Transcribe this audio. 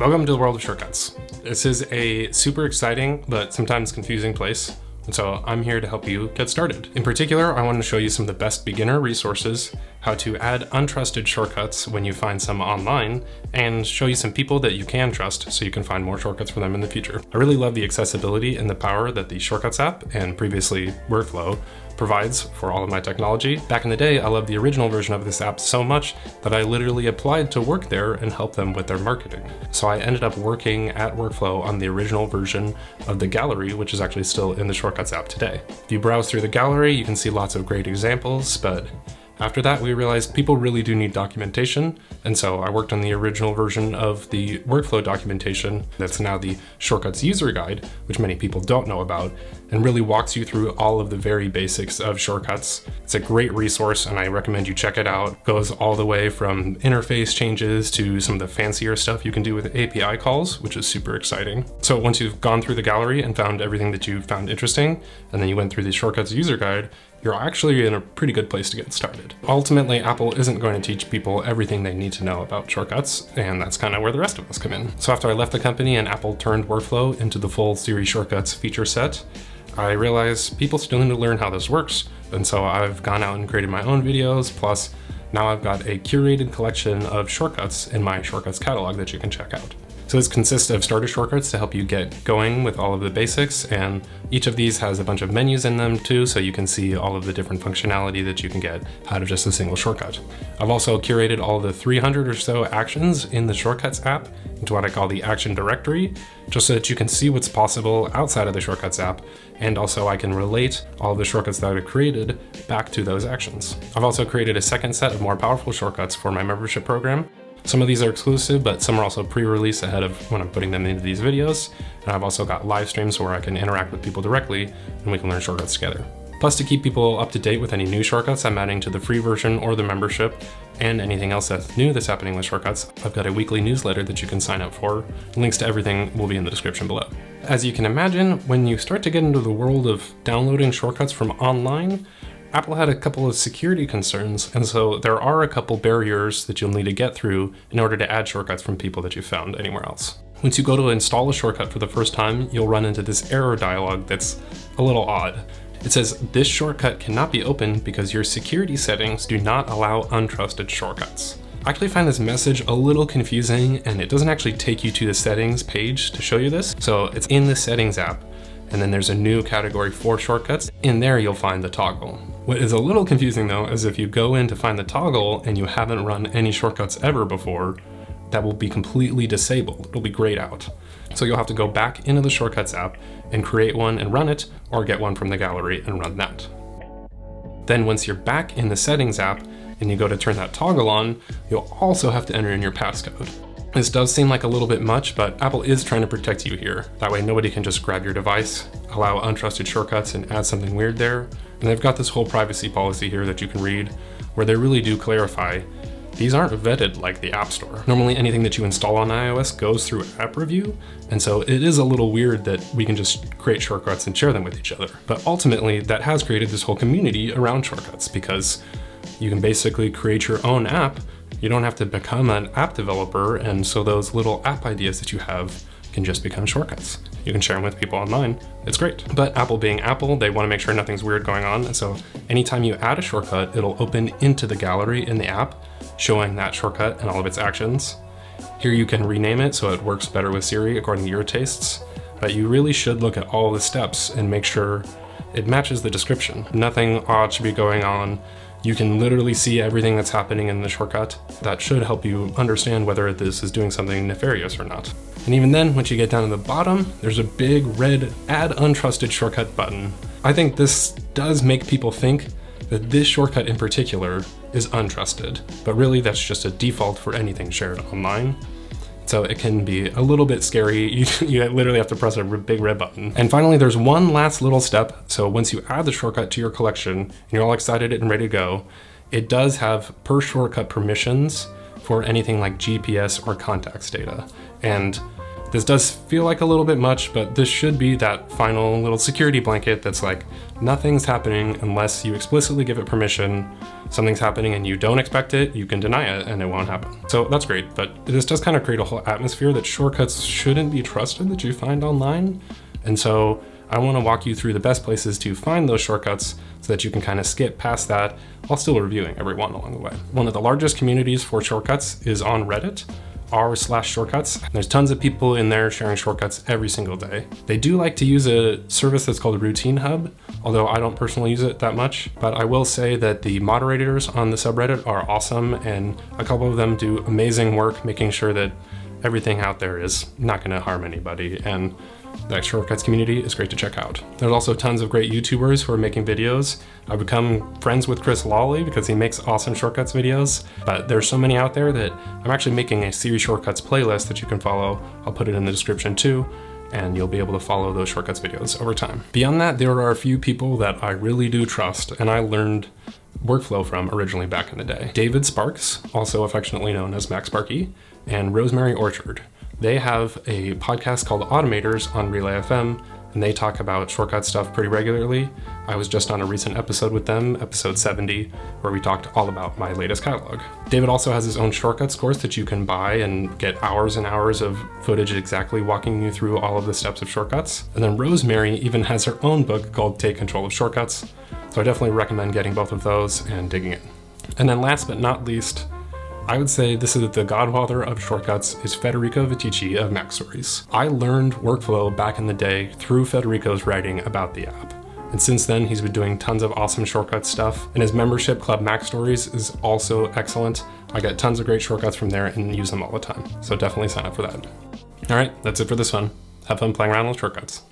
Welcome to the world of shortcuts. This is a super exciting but sometimes confusing place, and so I'm here to help you get started. In particular, I want to show you some of the best beginner resources, how to add untrusted shortcuts when you find some online, and show you some people that you can trust so you can find more shortcuts for them in the future. I really love the accessibility and the power that the Shortcuts app, and previously Workflow, provides for all of my technology. Back in the day, I loved the original version of this app so much that I literally applied to work there and help them with their marketing. So I ended up working at Workflow on the original version of the gallery, which is actually still in the Shortcuts app today. If you browse through the gallery, you can see lots of great examples, but after that, we realized people really do need documentation, and so I worked on the original version of the workflow documentation that's now the Shortcuts user guide, which many people don't know about, and really walks you through all of the very basics of shortcuts. It's a great resource, and I recommend you check it out. It goes all the way from interface changes to some of the fancier stuff you can do with API calls, which is super exciting. So once you've gone through the gallery and found everything that you found interesting, and then you went through the Shortcuts user guide, you're actually in a pretty good place to get started. Ultimately, Apple isn't going to teach people everything they need to know about shortcuts, and that's kind of where the rest of us come in. So after I left the company and Apple turned Workflow into the full Siri Shortcuts feature set, I realized people still need to learn how this works, and so I've gone out and created my own videos, plus now I've got a curated collection of shortcuts in my shortcuts catalog that you can check out. So this consists of starter shortcuts to help you get going with all of the basics, and each of these has a bunch of menus in them too, so you can see all of the different functionality that you can get out of just a single shortcut. I've also curated all the 300 or so actions in the Shortcuts app into what I call the action directory, just so that you can see what's possible outside of the Shortcuts app, and also I can relate all of the shortcuts that I've created back to those actions. I've also created a second set of more powerful shortcuts for my membership program, some of these are exclusive, but some are also pre-release ahead of when I'm putting them into these videos. And I've also got live streams where I can interact with people directly and we can learn shortcuts together. Plus to keep people up to date with any new shortcuts I'm adding to the free version or the membership and anything else that's new that's happening with shortcuts, I've got a weekly newsletter that you can sign up for. Links to everything will be in the description below. As you can imagine, when you start to get into the world of downloading shortcuts from online, Apple had a couple of security concerns, and so there are a couple barriers that you'll need to get through in order to add shortcuts from people that you found anywhere else. Once you go to install a shortcut for the first time, you'll run into this error dialog that's a little odd. It says, this shortcut cannot be opened because your security settings do not allow untrusted shortcuts. I actually find this message a little confusing and it doesn't actually take you to the settings page to show you this. So it's in the settings app and then there's a new category for shortcuts. In there you'll find the toggle. What is a little confusing though is if you go in to find the toggle and you haven't run any shortcuts ever before, that will be completely disabled. It'll be grayed out. So you'll have to go back into the Shortcuts app and create one and run it, or get one from the gallery and run that. Then once you're back in the Settings app and you go to turn that toggle on, you'll also have to enter in your passcode. This does seem like a little bit much, but Apple is trying to protect you here. That way nobody can just grab your device, allow untrusted shortcuts and add something weird there, and they've got this whole privacy policy here that you can read where they really do clarify these aren't vetted like the App Store. Normally anything that you install on iOS goes through app review, and so it is a little weird that we can just create shortcuts and share them with each other. But ultimately, that has created this whole community around shortcuts because you can basically create your own app. You don't have to become an app developer, and so those little app ideas that you have can just become shortcuts. You can share them with people online. It's great. But Apple being Apple, they want to make sure nothing's weird going on. And so anytime you add a shortcut, it'll open into the gallery in the app, showing that shortcut and all of its actions. Here you can rename it so it works better with Siri according to your tastes. But you really should look at all the steps and make sure it matches the description. Nothing odd should be going on. You can literally see everything that's happening in the shortcut. That should help you understand whether this is doing something nefarious or not. And even then, once you get down to the bottom, there's a big red Add Untrusted Shortcut button. I think this does make people think that this shortcut in particular is untrusted, but really that's just a default for anything shared online. So it can be a little bit scary. You, you literally have to press a big red button. And finally, there's one last little step. So once you add the shortcut to your collection and you're all excited and ready to go, it does have per shortcut permissions for anything like GPS or contacts data. And This does feel like a little bit much, but this should be that final little security blanket that's like, nothing's happening unless you explicitly give it permission. Something's happening and you don't expect it, you can deny it and it won't happen. So that's great, but this does kind of create a whole atmosphere that shortcuts shouldn't be trusted that you find online. And so I want to walk you through the best places to find those shortcuts so that you can kind of skip past that while still reviewing every one along the way. One of the largest communities for shortcuts is on Reddit r slash shortcuts. There's tons of people in there sharing shortcuts every single day. They do like to use a service that's called Routine Hub, although I don't personally use it that much. But I will say that the moderators on the subreddit are awesome, and a couple of them do amazing work making sure that everything out there is not going to harm anybody. And the Shortcuts community is great to check out. There's also tons of great YouTubers who are making videos. I've become friends with Chris Lawley because he makes awesome Shortcuts videos, but there's so many out there that I'm actually making a Siri Shortcuts playlist that you can follow. I'll put it in the description too and you'll be able to follow those shortcuts videos over time. Beyond that, there are a few people that I really do trust and I learned workflow from originally back in the day. David Sparks, also affectionately known as MacSparky, and Rosemary Orchard. They have a podcast called Automators on Relay FM, and they talk about shortcut stuff pretty regularly. I was just on a recent episode with them, episode 70, where we talked all about my latest catalog. David also has his own shortcuts course that you can buy and get hours and hours of footage exactly walking you through all of the steps of shortcuts. And then Rosemary even has her own book called Take Control of Shortcuts. So I definitely recommend getting both of those and digging in. And then last but not least, I would say this is the godfather of shortcuts is Federico Viticci of MacStories. I learned workflow back in the day through Federico's writing about the app. And since then, he's been doing tons of awesome shortcut stuff. And his membership club, MacStories, is also excellent. I get tons of great shortcuts from there and use them all the time. So definitely sign up for that. All right, that's it for this one. Have fun playing around with shortcuts.